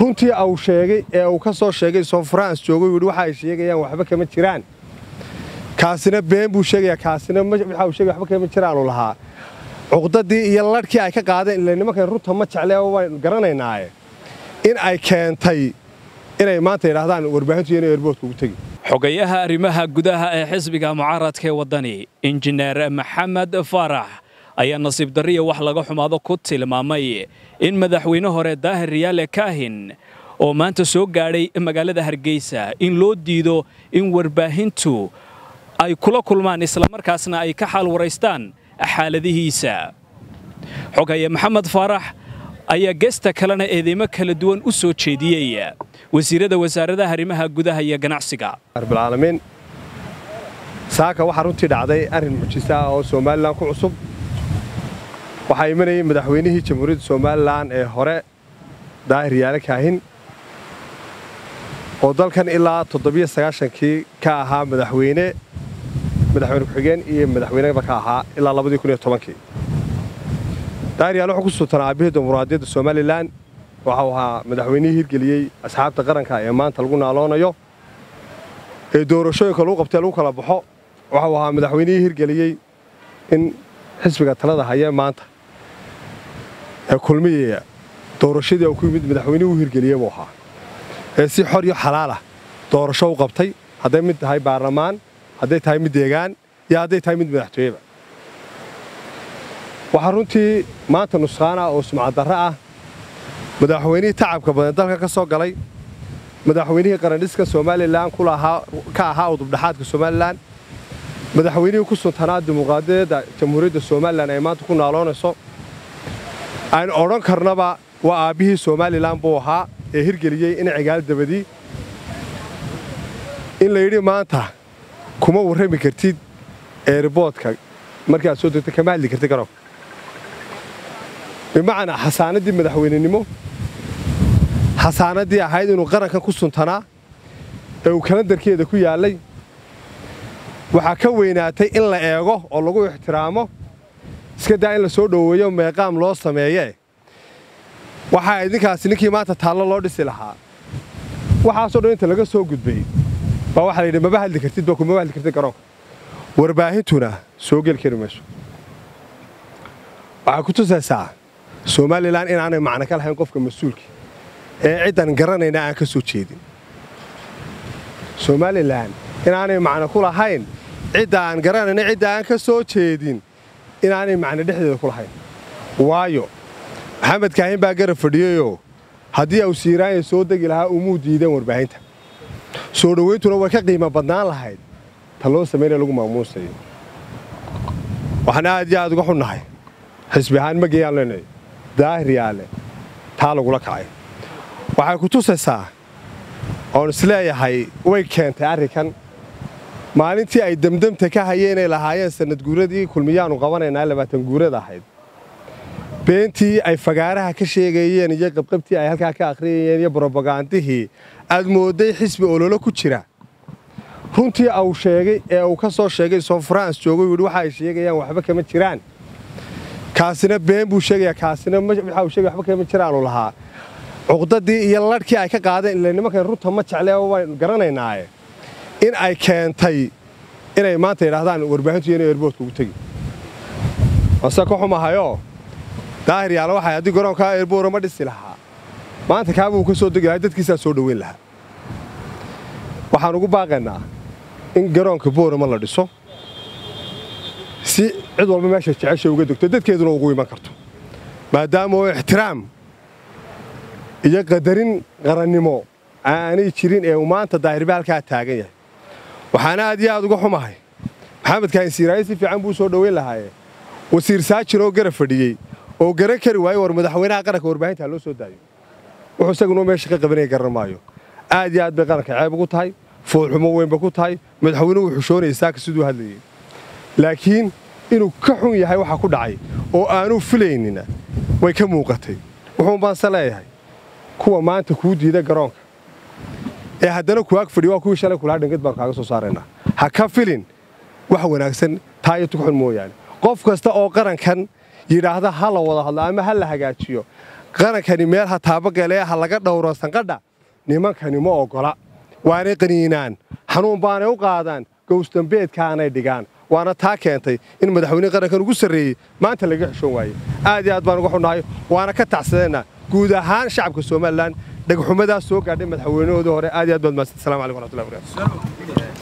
runtii au sheegay ee uu ka soo sheegay soo france joogo yidhi waxa ay sheegayaan waxba kama jiraan. Kaasina been buu sheegaya kaasina waxa uu sheegay waxba kama jiraanu lahaa. Cuqdadii iyo ladhkii ay ka qaadeen ilaa nimankan runta ma jecle waan garanaynaaye in ay keentay inay maanta yidhaahdaan warbaahintu inay erboodka ugu tegi. Xogayaha arrimaha gudaha ee xisbiga mucaaradka ee waddani injineer maxamed faarax ayaa nasiib darriya wax laga xumaado ku tilmaamay in madaxweyne hore daahir riyaale kaahin oo maanta soo gaadhay magaalada hargeysa in loo diido in warbaahintu ay kula kulmaan islamarkaasna ay ka xaal waraystaan xaaladihiisa. Xogaya maxamed faarax ayaa geesta kalena eedeymo kala duwan u soo jeediyey wasiirada wasaaradaha arrimaha gudaha iyo ganacsiga. Saaka waxaa runtii dhacday arrin mucjisa ah oo somalilan ku cusub waxaa imanayay madaxweynihii jamhuuriyadda somalilan ee hore daahir yaale kaahin oo dalkan ilaa toddobiyo sagaashankii ka ahaa madaxweyne madaxweyne ku-xigeen iyo madaxweyneba ka ahaa ilaa labadii kun iyo tobankii. Daahir yaale wuxuu ku sultanaa aabihii dimuqraadiyadda somalilan waxau ahaa madaxweynihii hirgeliyey asxaabta qaranka ee maanta lagu naaloonayo ee doorashooyinka lagu qabtee lagu kala baxo waxau ahaa madaxweynihii hirgeliyey in xisbiga talada hayee maanta ee kulmiyaya doorashadii uu ku yimid madaxweynihii u hirgeliyey buu ahaa. Ee si xor iyo xalaalah doorasho u qabtay hadday mid tahay baarlamaan hadday tahay mid deegaan iyo hadday tahay mid madaxtooyeba. Waxaa runtii maanta nusqaana oo sumcaddarro ah. Madaxweynihii tacabka badan dalka ka soo galay madaxweynihii qarandhiska somalilan ka ahaa udubdhaxaadka somalilan madaxweynihii ku suntanaa dimuqraadiyadda jamhuuriyadda somalilan ay maanta ku naaloonayso aynu odhan karnaba waa aabbihii somalilan buu ahaa ee hirgeliyey in cigaal dabadii in la yidhi maanta kuma warrami kartid eeriboodka markaad soo degta kama hadli kartid garoonka bimacnaa xasaanaddii madaxweynenimo xasaanaddii ahayd inuu qarankan ku suntanaa ee uu kalandarkeeda ku yaallay waxaa ka weynaatay in la eego oo lagu ixtiraamo iska daa in la soo dhoweeyo meeqaam loo sameeyee waxaa idinkaasi ninkii maanta taallo loo dhisi lahaa. Waxaasoo dhan inta laga soo gudbay baa waxaa layidhi maba hadli kartid ba kumaba hadli kartid garoonka. Warbaahintuna soo geli kari mayso. Waxay ku tusaysaa somalilan inaanay macno ka lahayn qofka mas'uulka ee ciddan garanayna aan ka soo jeedin. Somalilan inaanay macno ku lahayn cidda aan garanayna cidda aan ka soo jeedin inaanay macno dhexdeeda ku lahayn. Waayo maxamed kaahin baa garab fadhiyeyoo haddii au siiraanya soo degi lahaa umuu diideen warbaahinta. Soo dhowayntuna way ka qiimo badnaan lahayd. Ta loo samaynaya lagu maamuusayo. Waxaan aad iyo aad uga xunnahay. Xisbi ahaan ma geeyaan leenahay daahir yaale. Taa lagula kacay. Waxay ku tusaysaa oon is leeyahay way keentay arrinkan maalintii ay demdemta ka hayeen inay lahaayeen sannad guuradii kulmiyaanu qabanaynaa labaatan guurada ahayd. Beentii ay fagaaraha ka sheegayeen iyo qabqabtii ay halkaa ka akhriyayeen iyo brobagandihii aad moodday xisbi ololo ku jira. Runtii au sheegay ee uu ka soo sheegay soo france joogo yidhi waxa ay sheegayaan waxba kama jiraan. Kaasina been buu sheegaya kaasina waxa uu sheegay waxba kama jiraanu lahaa. Cuqdadii iyo ladhkii ay ka qaadeen nimankan runta ma jecle waan garanaynaaye in ay keentay inay maanta yidhaahdaan warbaahintu inay erboodka ugu tegi. Mase ka xumahayoo daahir yaale waxay haddii garoonkaa erboora ma dhisi lahaa. Maanta kaabuu ka soo degi lahaa dadkiisaa soo dhoweyn lahaa. Waxaan ugu baaqaynaa in garoonka boorama la dhiso si cid walba meesha jecesha uga degto dadkeeduna ugu iman karto. Maadaama oo ixtiraam iyo qadarin qarannimo aanay jirin ee uu maanta daahirba halkaa taagan yahay waxaana aad iyo aad uga xumahay. Maxamed kaahin siiraaye si fiican buu soo dhoweyn lahaaye wasiir saajin oo garab fadhiyey oo garan kari waaye war madaxweynaha qaranka warbaahinta loo soo daayo. Wuxuu isaguna meesha ka qabanaya garan maayo. Aad iyo aad bay qaranka ceeb ugu tahay foolxumo weynba ku tahay madaxweynuhu wuu xushoonayay saaka siduu hadlayey laakiin inuu ka xun yahay waxa ku dhacay oo aanuu filaynina way ka muuqatay. Wuxuun baanse leeyahay kuwa maanta kuu diida garoonka ee haddana kuwaag fadhiya waa kuwii shalay kulaa dhangad baan kaaga soo saaraynaa ha ka filin wax wanaagsan taa iyo tugxun mooyaane. Qof kasta oo qarankan yidhaahda ha la wada hadlo ama ha la hagaajiyo qarankani meel ha taabagalee ha laga dhowro sanqadha nimankani ma oggola waanay qaniinaan xanuun baanay u qaadaan gowsdambeedkaanay dhigaan. Waana taa keentay in madaxweyne qarankan ugu sarreeyey maanta laga xishoon waaye. Aad iyo aad baan uga xunnahay waana ka tacsadeenna. Guud ahaan shacabka somalilan dhegxumadaas soo gaadhay madaxweynahoodii hore aad iyo aad baad mahadsan assalamu calaykum warahmatullahi wabarakatu